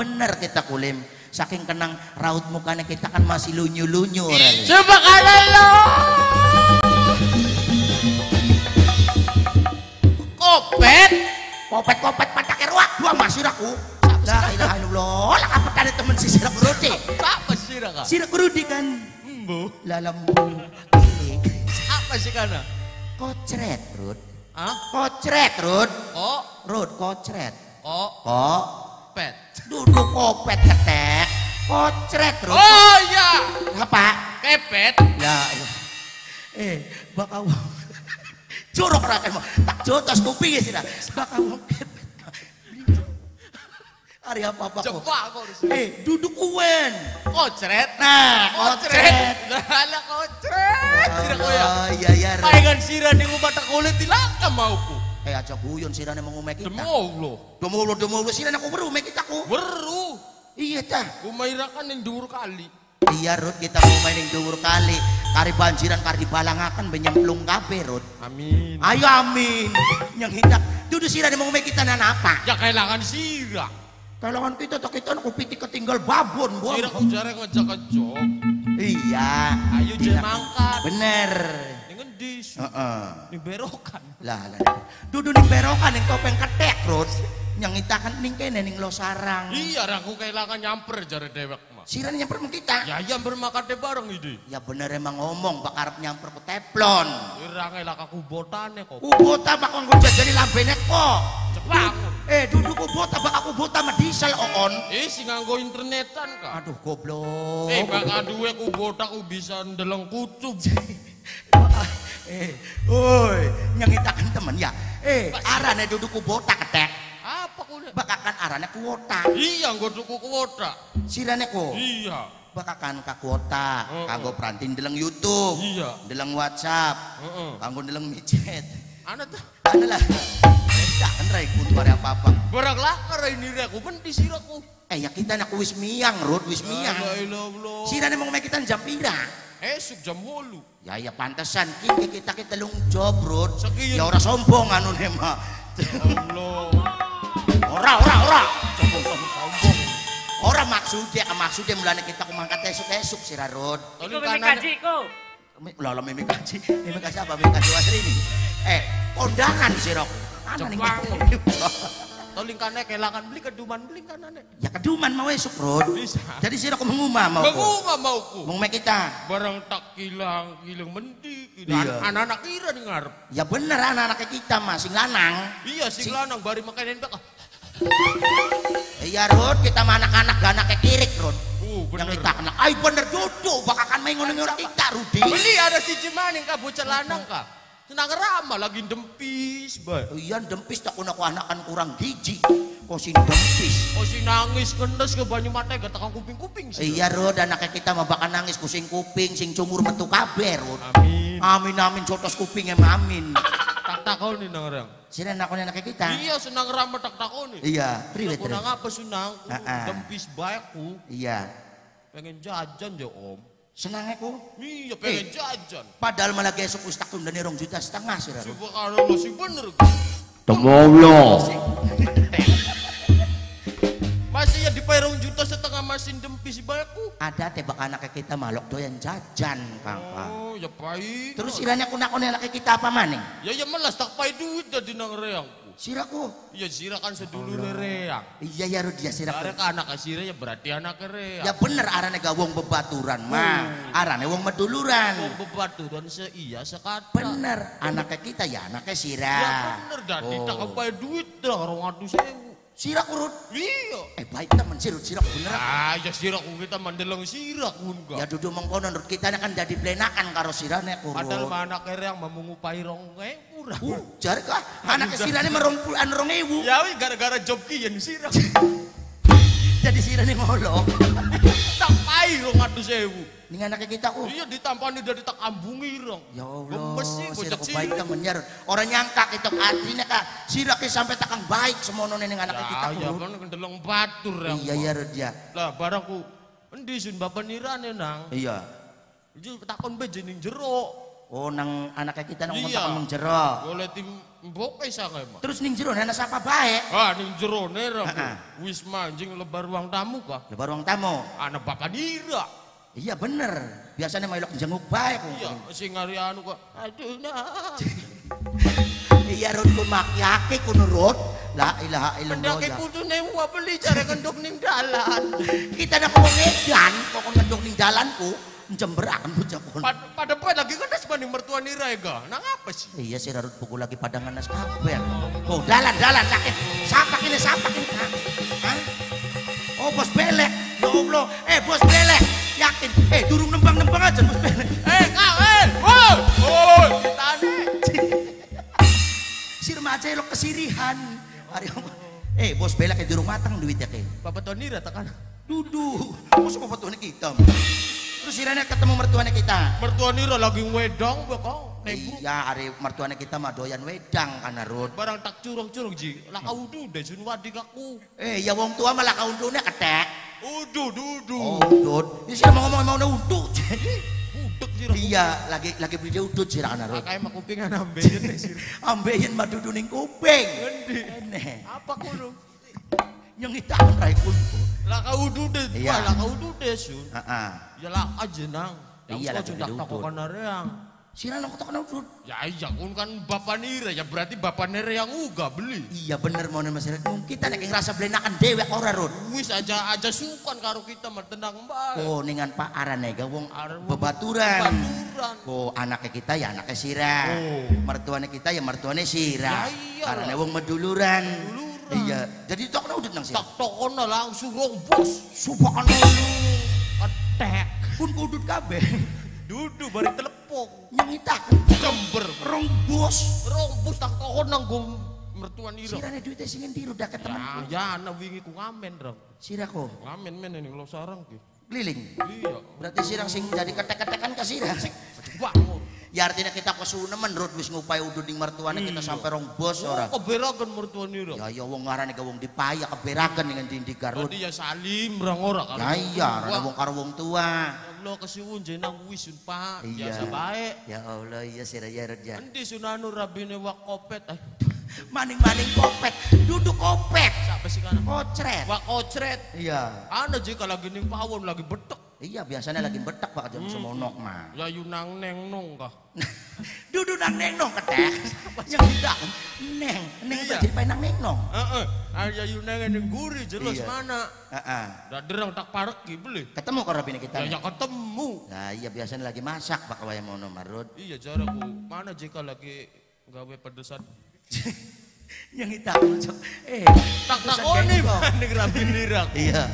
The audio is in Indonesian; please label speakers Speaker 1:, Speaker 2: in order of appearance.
Speaker 1: bener kita kulim. Saking kenang raut mukanya kita kan masih lunyu-lunyu.
Speaker 2: Subhanallah. Kopet.
Speaker 1: Kopet-kopet pakai ruak dua masih aku. La ilaha illallah. Lah apa tadi temen si sirak rudi?
Speaker 2: Apa sih Raka?
Speaker 1: Sirak rudi kan.
Speaker 2: Embo.
Speaker 1: Lalam
Speaker 2: Apa sih kana?
Speaker 1: kocret, Rud.
Speaker 2: Hah?
Speaker 1: Kocret, Rud.
Speaker 2: Oh,
Speaker 1: Rud, kocret. Kok
Speaker 2: pet.
Speaker 1: duduk kopet ketek. Kocret, Rud.
Speaker 2: Oh iya,
Speaker 1: Apa?
Speaker 2: kepet.
Speaker 1: Ya, ya. eh, bakal curug rakyat mo. Tak jotos kuping ya sih. Bakal mau kepet. Hari apa apa kok? Eh, duduk uwen.
Speaker 2: Kocret.
Speaker 1: Nah, kocret.
Speaker 2: Lah kocret. Sira ya.
Speaker 1: Oh, iya iya. Rud.
Speaker 2: Palingan sira di rumah tak kulit tilaka mau ku.
Speaker 1: Eh, aja guyon nih mengumek kita.
Speaker 2: Demo lo.
Speaker 1: Demulu demulu sih aku beru mek kita ku.
Speaker 2: Weru.
Speaker 1: Iya tah.
Speaker 2: Kumairakan yang dhuwur kali.
Speaker 1: Iya Rut kita mau main yang dhuwur kali. Kari banjiran kari balangakan benyemplung kabeh Rut.
Speaker 2: Amin.
Speaker 1: Ayo amin. Yang hendak dudu sira nih mengumek kita nan apa?
Speaker 2: Ya kailangan sira.
Speaker 1: Kailangan kita tak kita nak pitik ketinggal babon buang.
Speaker 2: Sira ku jare ngajak-ngajak.
Speaker 1: Iya.
Speaker 2: Ayo
Speaker 1: Tidak.
Speaker 2: jangan mangkat.
Speaker 1: Bener.
Speaker 2: Dengan dis.
Speaker 1: Heeh.
Speaker 2: Ini berokan.
Speaker 1: Lah lah. Dudu ning berokan ning topeng ketek Rut. Yang itakan ning kene ning lo sarang.
Speaker 2: Iya, aku kailangan nyamper jare dewek mah.
Speaker 1: Sira nih nyamper meng kita.
Speaker 2: Ya iya bermakan deh bareng ini.
Speaker 1: Ya bener emang ngomong bak arep nyamper ku teplon.
Speaker 2: Ira ngelak aku botane kok.
Speaker 1: Kubota bak nggo jadi lambene kok.
Speaker 2: Cepang.
Speaker 1: Eh duduk kubota bak aku bota diesel oon.
Speaker 2: Eh si nganggo internetan kak.
Speaker 1: Aduh goblok.
Speaker 2: Eh bak duwe ku botak ku bisa ndeleng kutub.
Speaker 1: eh, oi, nyangitakan temen ya. Eh, arane duduk kubota ketek.
Speaker 2: Apa kulit?
Speaker 1: Bakakan arane kuota.
Speaker 2: Iya nggo tuku kuota.
Speaker 1: Sirane ko.
Speaker 2: Iya.
Speaker 1: Bakakan ka kuota,
Speaker 2: Heeh.
Speaker 1: kanggo perantin deleng YouTube,
Speaker 2: Iya.
Speaker 1: deleng WhatsApp,
Speaker 2: Heeh.
Speaker 1: kanggo deleng micet.
Speaker 2: Ana tuh.
Speaker 1: Ano lah. Kan rai kun bare apa-apa.
Speaker 2: Barang lakar ini aku bendi siraku.
Speaker 1: Eh ya kita nak wis miang, Rod, wis miang. Sirane mau kita jam pira?
Speaker 2: esuk jam wolu.
Speaker 1: Ya ya pantesan. Kita kita telung lung
Speaker 2: jobrut
Speaker 1: ya ora sombong anu nih mah ora ora ora. Sombong sombong sombong. Ora maksudnya ah, ke maksudnya mulanya kita kumangkat esuk esuk
Speaker 2: si
Speaker 3: Rod
Speaker 2: iku
Speaker 3: mimik kaji
Speaker 1: kok lalu mimik kaji mimik kaji apa? Mimik kaji wasri ini. Eh kondangan si rok Cepang.
Speaker 2: Tolong kanan kelangan beli keduman beli kanan.
Speaker 1: Ya keduman mau esuk, Rod.
Speaker 2: Bisa.
Speaker 1: Jadi sira ku mengumah mau.
Speaker 2: Aku nggak mau ku.
Speaker 1: Mong mek kita.
Speaker 2: Barang tak kilang kilang mendi.
Speaker 1: Iya.
Speaker 2: Anak-anak kira nih ngarep.
Speaker 1: Ya bener anak-anak kita masing lanang.
Speaker 2: Iya sing
Speaker 1: Sing-
Speaker 2: lanang bari makanin bak.
Speaker 1: Iya Rod, kita mah anak-anak gak anak kirik Rod.
Speaker 2: Uh,
Speaker 1: Yang kita kena, ay bener duduk, bakakan main ngono ngono kita Rudi.
Speaker 2: Beli ada si Jemaning ka bocah lanang ka. Senang rama lagi dempis, bay.
Speaker 1: Iya dempis tak kuna ku anakan kurang gizi. Kok si dempis.
Speaker 2: Oh si nangis kendes ke banyu mata gak takang kuping-kuping sih.
Speaker 1: Iya Rod, anaknya kita mah bakal nangis kusing kuping, sing cungur metu kabeh Rod.
Speaker 2: Amin.
Speaker 1: Amin amin jotos kuping em amin.
Speaker 2: Tak takau nih nang rang.
Speaker 1: Sini anaknya anaknya kita.
Speaker 2: Iya senang rama tak takau nih.
Speaker 1: Iya,
Speaker 2: Aku nang apa sunang? Dempis baikku.
Speaker 1: Iya.
Speaker 2: Pengen jajan ya om.
Speaker 1: Senang aku.
Speaker 2: Iya pengen
Speaker 1: Eh.
Speaker 2: jajan.
Speaker 1: Padahal malah besok wis tak tundane rong juta setengah sih Rod.
Speaker 2: Subhanallah sih bener. Masih ya di pairong juta setengah masin dempis baikku.
Speaker 1: Ada tebak anaknya kita malok doyan jajan, Kang. Pak.
Speaker 2: Oh ya baik.
Speaker 1: Terus iranya aku nakon anaknya kita apa maning?
Speaker 2: Ya ya malas tak pay duit dah di nang reangku.
Speaker 1: Siraku.
Speaker 2: Ya sira kan sedulur reang.
Speaker 1: Iya ya Rud ya siraku.
Speaker 2: Karena anak sira ya berarti anak reang.
Speaker 1: Ya bener arane gawong bebaturan mah. Arane wong meduluran.
Speaker 2: Oh, bebatu dan seiya sekata.
Speaker 1: Bener anaknya kita ya anaknya Sira.
Speaker 2: Ya bener dah,
Speaker 1: Oh.
Speaker 2: tidak pay duit dah orang adu sewu.
Speaker 1: Sira kurut.
Speaker 2: Iya.
Speaker 1: Eh baik temen sirut sira bener.
Speaker 2: Ah, ya sira ku kita mandeleng sira kun
Speaker 1: Ya
Speaker 2: ka.
Speaker 1: dudu mengkono Rud kita kan jadi plenakan karo sirane
Speaker 2: Padahal
Speaker 1: kurut.
Speaker 2: mah anak reang memungupai rong murah.
Speaker 1: Uh, jare kah anaknya sirane merong puluhan rong ewu.
Speaker 2: Ya wih gara-gara job ki yang sira.
Speaker 1: Jadi sirane ngolok.
Speaker 2: tak pay rong adu sewu.
Speaker 1: Ning anaknya kita ku.
Speaker 2: Iya ditampani dari tak ambungi rong.
Speaker 1: Ya Allah,
Speaker 2: Gemes sih
Speaker 1: sira
Speaker 2: bocah
Speaker 1: ku
Speaker 2: cilik.
Speaker 1: baik temen ya. Rud. Orang nyangka kita aslinya kak sira ki sampai takang baik semono ning anaknya kita
Speaker 2: Ya, ya kan kendeleng batur yang.
Speaker 1: Iya ya Rud ya.
Speaker 2: Lah barangku endi sun bapak nirane nang.
Speaker 1: Iya.
Speaker 2: Iki takon be jeneng jero.
Speaker 1: Oh nang anaknya kita nang
Speaker 2: Iya.
Speaker 1: nang jero.
Speaker 2: Boleh tim mbok isa kae mah.
Speaker 1: Terus ning jero ana sapa bae?
Speaker 2: Ah ning jero
Speaker 1: Heeh.
Speaker 2: wis manjing lebar ruang tamu kah?
Speaker 1: Lebar ruang tamu.
Speaker 2: Ana bapak nira.
Speaker 1: Iya bener. Biasanya melok jenguk bae ku.
Speaker 2: Iya, sing ngari anu kok. Aduh nah.
Speaker 1: Iya rut ku makyake ku nurut. La ilaha illallah.
Speaker 2: Pendake putune wa beli cara kenduk ning dalan.
Speaker 1: Kita nak ngomong edan, pokok ngedok ning dalanku, jemberakan bocah kon.
Speaker 2: Pada pada poe lagi kan sebanding mertua nira ega. Nang apa sih?
Speaker 1: Iya sih rarut pukul lagi padangan nas kabel. Oh dalan dalan sakit. Sapak ini sapak ini. Hah? Oh bos belek. Ya Allah. Eh bos belek. Yakin. Eh durung nembang-nembang aja bos belek.
Speaker 2: Eh kau eh. Woi. Woi, kita nih.
Speaker 1: Si remaja lo kesirihan. Hari Eh bos belek ya durung matang duitnya ke.
Speaker 2: Bapak tua nira tekan.
Speaker 1: Dudu. Masa bapak tuanya kita. Terus siranya ketemu mertuanya kita.
Speaker 2: Mertua nira lagi wedang bakal. Nebru.
Speaker 1: Iya, hari mertuanya kita mah doyan wedang kan Rut.
Speaker 2: Barang tak curung-curung ji. Lah kau deh sun wadik aku.
Speaker 1: Eh, ya wong tua malah kau dunia ketek.
Speaker 2: Udu dudu.
Speaker 1: Oh, udut. Ini sih mau ngomong mau na udut.
Speaker 2: Sih.
Speaker 1: Iya, lagi lagi beli udut sih kan Rut.
Speaker 2: Kayak mah kupingan ambeien sih.
Speaker 1: Ambeien mah dudu ning kuping. Ene.
Speaker 2: Apa kudu?
Speaker 1: Yang itakan rai kuntu.
Speaker 2: Lah kau udu deh.
Speaker 1: Iya.
Speaker 2: Lah kau udu deh sun.
Speaker 1: Heeh.
Speaker 2: Ya lah aja nang. Yang
Speaker 1: Iya, lagi
Speaker 2: sudah toko yang.
Speaker 1: Sira lo ketok udut.
Speaker 2: Ya iya kun kan bapak nira ya berarti bapak nira yang uga beli.
Speaker 1: Iya bener mau nih Mas Rut. Kita nek ngerasa blenakan dewek ora Rut.
Speaker 2: Wis aja aja sukan karo kita mah tenang bae.
Speaker 1: Oh ningan Pak Aran ya wong bebaturan.
Speaker 2: bebaturan.
Speaker 1: Oh anaknya kita ya anaknya Sira.
Speaker 2: Oh.
Speaker 1: Mertuanya kita ya mertuanya Sira.
Speaker 2: Ya iya
Speaker 1: Karena
Speaker 2: lah.
Speaker 1: wong meduluran.
Speaker 2: Meduluran.
Speaker 1: Iya. Jadi tok udut nang Sira.
Speaker 2: Tak tokono langsung rombos.
Speaker 1: Subhanallah.
Speaker 2: Ketek.
Speaker 1: Pun udut kabeh.
Speaker 2: Dudu bari telepon.
Speaker 1: Nyengitak.
Speaker 2: Jember.
Speaker 1: Rong bos.
Speaker 2: Rombos tak tokono nang go mertua nira.
Speaker 1: Sira nih duitnya singin tiru dah ketemu.
Speaker 2: Ya, ya ana wingi ku ngamen, Rang.
Speaker 1: Sira ko
Speaker 2: Ngamen men ini lo sarang ki.
Speaker 1: keliling.
Speaker 2: Iya.
Speaker 1: Berarti sirang sing jadi ketek-ketekan ke sira.
Speaker 2: Bangun.
Speaker 1: Ya artinya kita kesuna menurut wis ngupai udut ning mertuane kita sampai rong bos ora.
Speaker 2: Oh, keberakan mertua nira.
Speaker 1: Ya ya wong ngarane ke wong dipaya keberakan dengan dindi Garut.
Speaker 2: Tadi ya salim rang ora karo.
Speaker 1: Ya iya,
Speaker 2: Wah,
Speaker 1: rada wong karo wong tua.
Speaker 2: Allah kesiwun jenang wisun Pak.
Speaker 1: Iya.
Speaker 2: Biasa baik.
Speaker 1: Ya Allah, iya ya reja.
Speaker 2: Endi sunanu rabine wak kopet. Ay,
Speaker 1: Maning-maning kopet, duduk kopet.
Speaker 2: siapa sih kana?
Speaker 1: Kocret.
Speaker 2: Wak kocret.
Speaker 1: Iya.
Speaker 2: Ana jika lagi ning pawon lagi betek.
Speaker 1: Iya, biasanya lagi betak Pak jam semonok mah.
Speaker 2: Ya yunang neng nong kah.
Speaker 1: Duduk nang neng nong ketek. Yang tidak neng, neng
Speaker 2: Iya.
Speaker 1: jadi pengen nang neng nong.
Speaker 2: Heeh. Aya yunang ning guri jelas
Speaker 1: Iya.
Speaker 2: mana.
Speaker 1: Heeh.
Speaker 2: Dah derang tak pareki beli.
Speaker 1: Ketemu karo bini kita.
Speaker 2: Ya ya ketemu.
Speaker 1: Nah, iya biasanya lagi masak Pak waya mono marut.
Speaker 2: Iya jaraku. Mana jika lagi gawe pedesan.
Speaker 1: Yang hitam. Eh,
Speaker 2: Tak tak oni
Speaker 1: jengkol.
Speaker 2: ning rabin nirak.
Speaker 1: Iya.